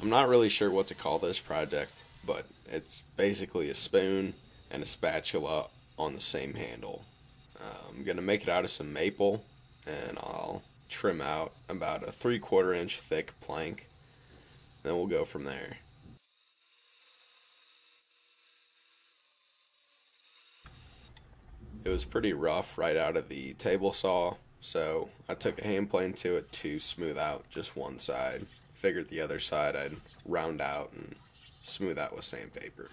I'm not really sure what to call this project, but it's basically a spoon and a spatula on the same handle. Uh, I'm going to make it out of some maple and I'll trim out about a three quarter inch thick plank. Then we'll go from there. It was pretty rough right out of the table saw, so I took a hand plane to it to smooth out just one side. Figured the other side I'd round out and smooth out with sandpaper.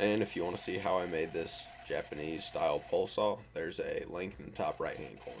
And if you want to see how I made this Japanese style pull saw, there's a link in the top right hand corner.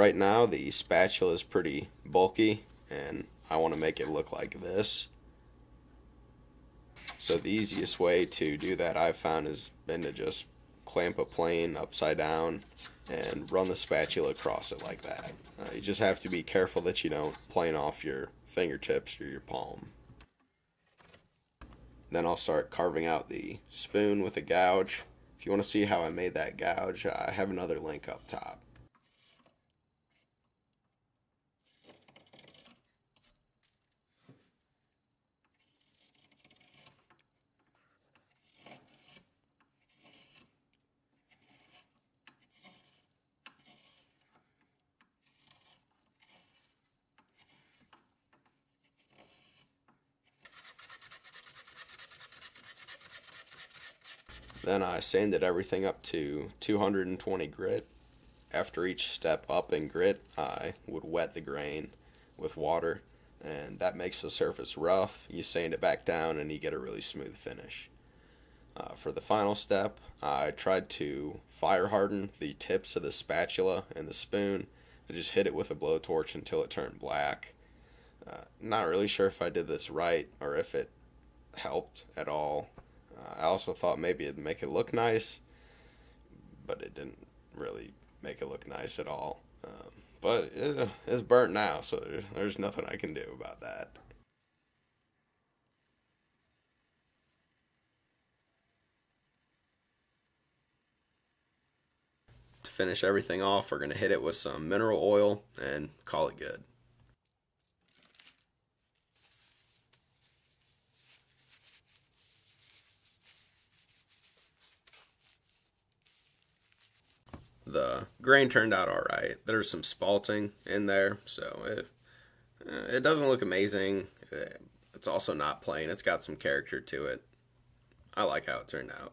Right now the spatula is pretty bulky and I want to make it look like this. So the easiest way to do that I've found has been to just clamp a plane upside down and run the spatula across it like that. Uh, you just have to be careful that you don't plane off your fingertips or your palm. Then I'll start carving out the spoon with a gouge. If you want to see how I made that gouge, I have another link up top. Then I sanded everything up to 220 grit. After each step up in grit, I would wet the grain with water, and that makes the surface rough. You sand it back down, and you get a really smooth finish. Uh, for the final step, I tried to fire harden the tips of the spatula and the spoon. I just hit it with a blowtorch until it turned black. Uh, not really sure if I did this right or if it helped at all. Uh, I also thought maybe it'd make it look nice, but it didn't really make it look nice at all. Um, but it, it's burnt now, so there's, there's nothing I can do about that. To finish everything off, we're going to hit it with some mineral oil and call it good. The grain turned out all right. There's some spalting in there, so it uh, it doesn't look amazing. It's also not plain. It's got some character to it. I like how it turned out.